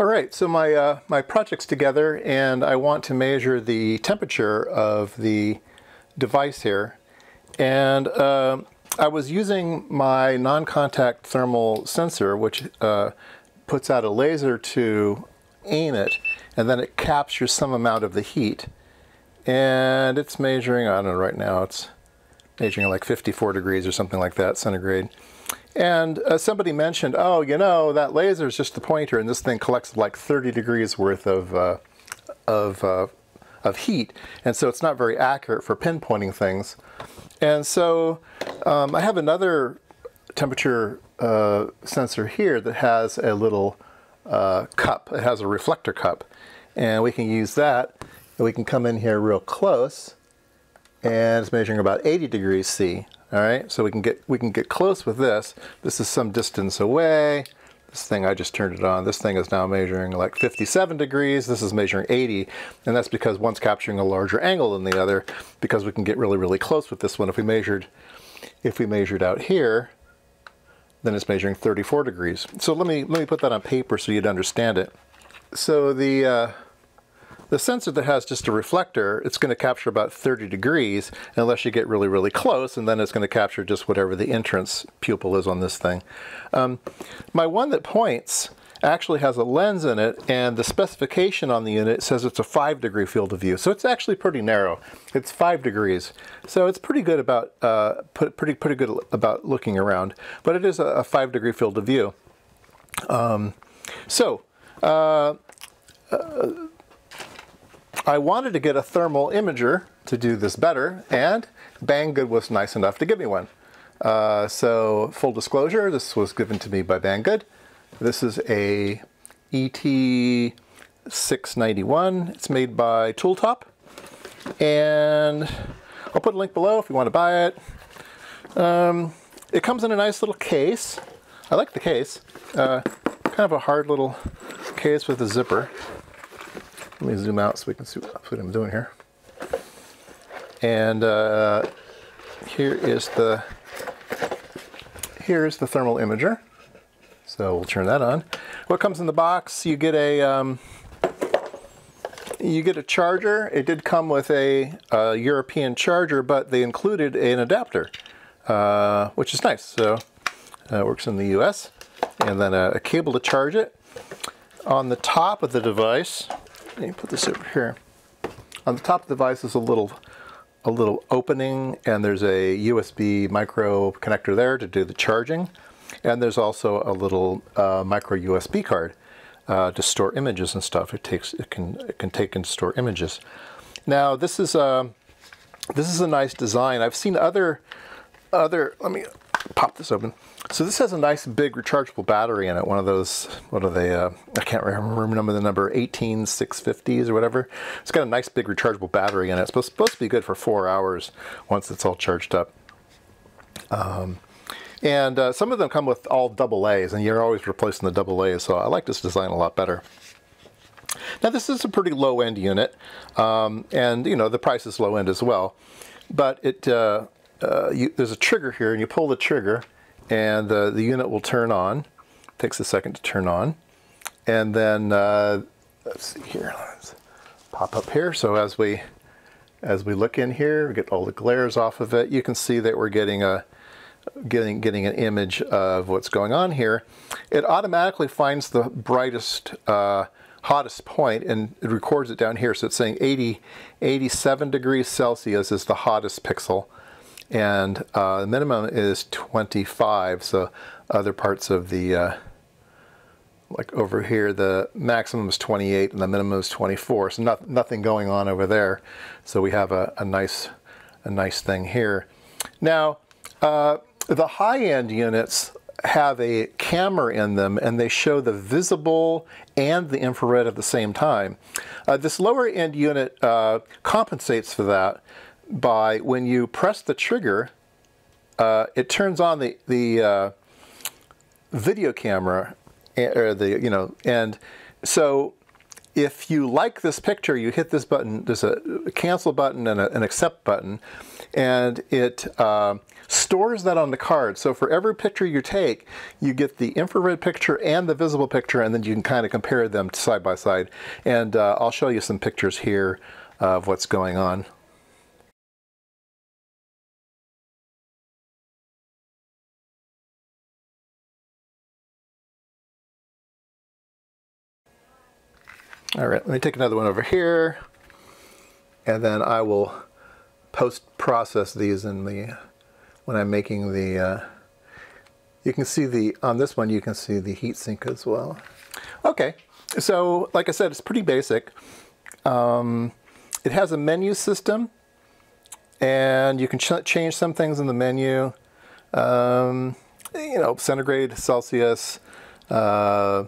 All right, so my, uh, my project's together and I want to measure the temperature of the device here. And uh, I was using my non-contact thermal sensor, which uh, puts out a laser to aim it, and then it captures some amount of the heat. And it's measuring, I don't know, right now it's measuring like 54 degrees or something like that centigrade. And uh, somebody mentioned, oh, you know, that laser is just the pointer, and this thing collects like 30 degrees worth of, uh, of, uh, of heat, and so it's not very accurate for pinpointing things. And so um, I have another temperature uh, sensor here that has a little uh, cup. It has a reflector cup, and we can use that. And we can come in here real close, and it's measuring about 80 degrees C. All right, so we can get we can get close with this. This is some distance away. This thing, I just turned it on. This thing is now measuring like 57 degrees. This is measuring 80. And that's because one's capturing a larger angle than the other because we can get really, really close with this one. If we measured, if we measured out here, then it's measuring 34 degrees. So let me, let me put that on paper so you'd understand it. So the, uh, the sensor that has just a reflector, it's going to capture about 30 degrees unless you get really, really close, and then it's going to capture just whatever the entrance pupil is on this thing. Um, my one that points actually has a lens in it, and the specification on the unit says it's a 5 degree field of view. So it's actually pretty narrow. It's 5 degrees. So it's pretty good about, uh, pretty, pretty good about looking around. But it is a, a 5 degree field of view. Um, so, uh, uh, I wanted to get a thermal imager to do this better, and Banggood was nice enough to give me one. Uh, so full disclosure, this was given to me by Banggood. This is a ET691. It's made by Tooltop. And I'll put a link below if you want to buy it. Um, it comes in a nice little case. I like the case. Uh, kind of a hard little case with a zipper. Let me zoom out so we can see what I'm doing here. And uh, here is the here is the thermal imager. So we'll turn that on. What comes in the box? You get a um, you get a charger. It did come with a, a European charger, but they included an adapter, uh, which is nice. So uh, works in the U.S. And then a, a cable to charge it. On the top of the device, let me put this over here. On the top of the device is a little a little opening and there's a USB micro connector there to do the charging. And there's also a little uh, micro USB card uh, to store images and stuff. It takes it can it can take and store images. Now this is a um, this is a nice design. I've seen other other. Let me pop this open. So this has a nice big rechargeable battery in it. One of those, what are they? Uh, I can't remember the number, 18650s or whatever. It's got a nice big rechargeable battery in it. It's supposed, to be good for four hours once it's all charged up. Um, and uh, some of them come with all double A's, and you're always replacing the double A's. So I like this design a lot better. Now this is a pretty low end unit, um, and you know the price is low end as well. But it uh, uh, you, there's a trigger here, and you pull the trigger, and the, the unit will turn on. It takes a second to turn on. And then, uh, let's see here, let's pop up here. So as we, as we look in here, we get all the glares off of it, you can see that we're getting a, getting, getting an image of what's going on here. It automatically finds the brightest, uh, hottest point and it records it down here. So it's saying 80, 87 degrees Celsius is the hottest pixel and uh, the minimum is 25 so other parts of the uh, like over here the maximum is 28 and the minimum is 24 so not, nothing going on over there. So we have a, a nice a nice thing here. Now uh, the high-end units have a camera in them and they show the visible and the infrared at the same time. Uh, this lower end unit uh, compensates for that by when you press the trigger, uh, it turns on the the uh, video camera, eh, or the you know, and so if you like this picture, you hit this button. There's a cancel button and a, an accept button, and it uh, stores that on the card. So for every picture you take, you get the infrared picture and the visible picture, and then you can kind of compare them side by side. And uh, I'll show you some pictures here of what's going on. All right, let me take another one over here, and then I will post-process these in the when I'm making the. Uh, you can see the on this one you can see the heatsink as well. Okay, so like I said, it's pretty basic. Um, it has a menu system, and you can ch change some things in the menu. Um, you know, centigrade, Celsius. Uh,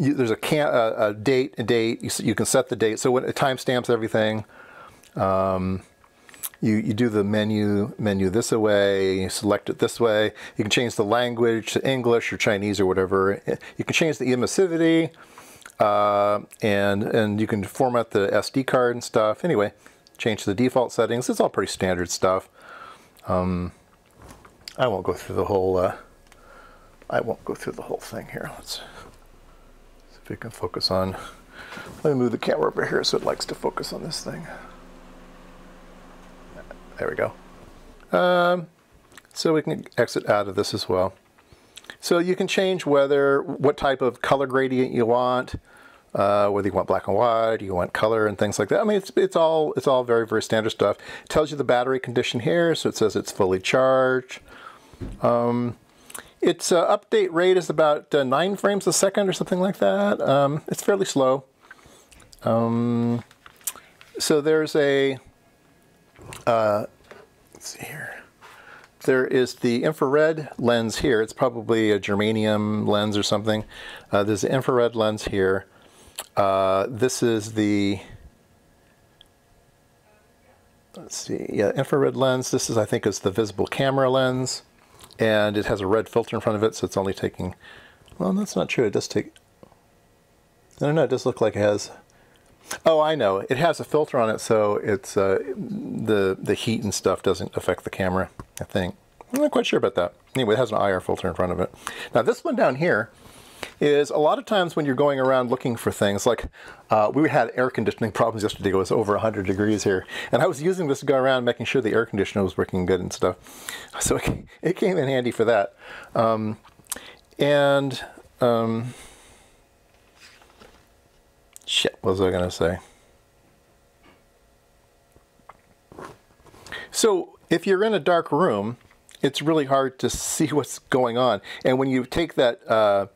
you, there's a, can, a, a, date, a date. You, you, can set the date. So when it timestamps everything. Um, you, you do the menu menu this way, you select it this way. You can change the language to English or Chinese or whatever. You can change the emissivity, uh, and and you can format the SD card and stuff. Anyway, change the default settings. It's all pretty standard stuff. Um, I won't go through the whole. Uh, I won't go through the whole thing here. Let's we can focus on, let me move the camera over here so it likes to focus on this thing. There we go. Um, so we can exit out of this as well. So you can change whether, what type of color gradient you want, uh, whether you want black and white, you want color and things like that. I mean, it's, it's all it's all very, very standard stuff. It tells you the battery condition here, so it says it's fully charged. Um, its uh, update rate is about uh, 9 frames a second or something like that. Um, it's fairly slow. Um, so there's a, uh, let's see here. There is the infrared lens here. It's probably a germanium lens or something. Uh, there's the infrared lens here. Uh, this is the, let's see, yeah, infrared lens. This is, I think, is the visible camera lens and it has a red filter in front of it, so it's only taking, well, that's not true. It does take, I don't know, it does look like it has, oh, I know. It has a filter on it, so it's, uh, the, the heat and stuff doesn't affect the camera, I think. I'm not quite sure about that. Anyway, it has an IR filter in front of it. Now, this one down here, is a lot of times when you're going around looking for things, like uh, we had air conditioning problems yesterday, it was over 100 degrees here, and I was using this to go around making sure the air conditioner was working good and stuff. So it, came in handy for that. Um, and, um, shit, what was I going to say? So if you're in a dark room, it's really hard to see what's going on. And when you take that uh,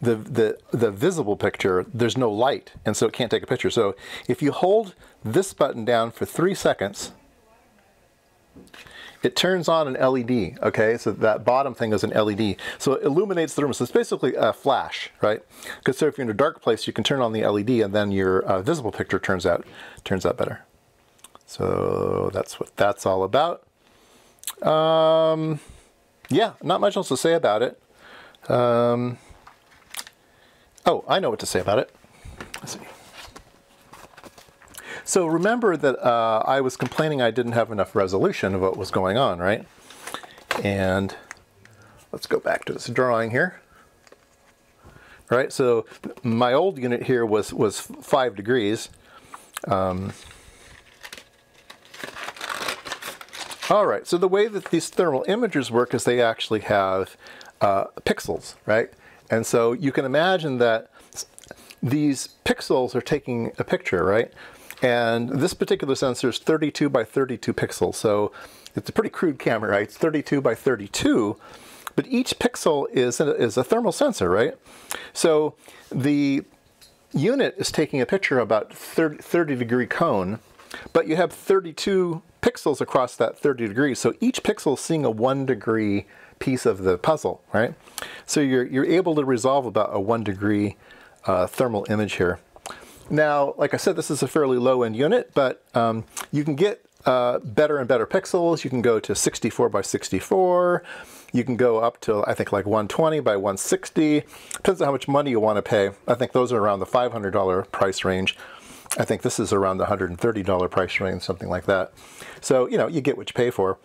the, the, the visible picture, there's no light, and so it can't take a picture. So if you hold this button down for three seconds, it turns on an LED, okay? So that bottom thing is an LED. So it illuminates the room. So it's basically a flash, right? Because so if you're in a dark place, you can turn on the LED and then your uh, visible picture turns out, turns out better. So that's what that's all about. Um, yeah, not much else to say about it. Um, Oh, I know what to say about it. Let's see. So remember that uh, I was complaining I didn't have enough resolution of what was going on, right? And let's go back to this drawing here. Right, so my old unit here was, was five degrees. Um, all right, so the way that these thermal imagers work is they actually have uh, pixels, right? And so you can imagine that these pixels are taking a picture, right? And this particular sensor is 32 by 32 pixels. So it's a pretty crude camera, right? It's 32 by 32, but each pixel is a, is a thermal sensor, right? So the unit is taking a picture about 30, 30 degree cone, but you have 32 pixels across that 30 degrees. So each pixel is seeing a one degree piece of the puzzle, right? So you're, you're able to resolve about a one degree uh, thermal image here. Now, like I said, this is a fairly low end unit, but um, you can get uh, better and better pixels. You can go to 64 by 64. You can go up to, I think, like 120 by 160. Depends on how much money you want to pay. I think those are around the $500 price range. I think this is around the $130 price range, something like that. So, you know, you get what you pay for.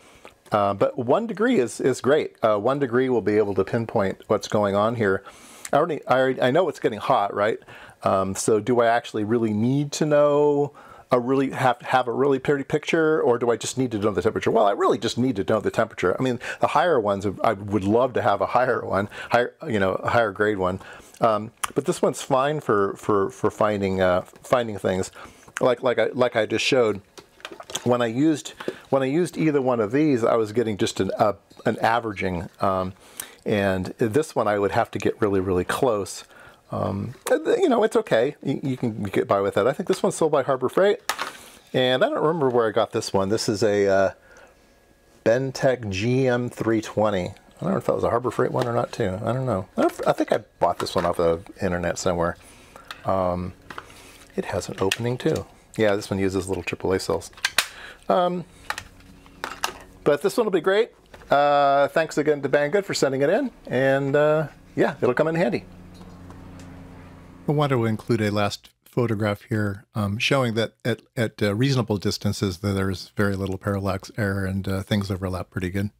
Uh, but one degree is, is great. Uh, one degree will be able to pinpoint what's going on here. I already, I, already, I know it's getting hot, right? Um, so do I actually really need to know a really have have a really pretty picture, or do I just need to know the temperature? Well, I really just need to know the temperature. I mean, the higher ones, I would love to have a higher one, higher you know, a higher grade one. Um, but this one's fine for for for finding uh, finding things, like like I like I just showed. When I used when I used either one of these, I was getting just an uh, an averaging, um, and this one I would have to get really really close. Um, you know, it's okay. You, you, can get by with that. I think this one's sold by Harbor Freight. And I don't remember where I got this one. This is a uh, Benetech GM320. I don't know if that was a Harbor Freight one or not, too. I don't know. I, I think I bought this one off the internet somewhere. Um, it has an opening, too. Yeah, this one uses little AAA cells. Um, but this one will be great. Uh, thanks again to Banggood for sending it in. And uh, yeah, it'll come in handy. I want to include a last photograph here um, showing that at, at uh, reasonable distances there's very little parallax error and uh, things overlap pretty good.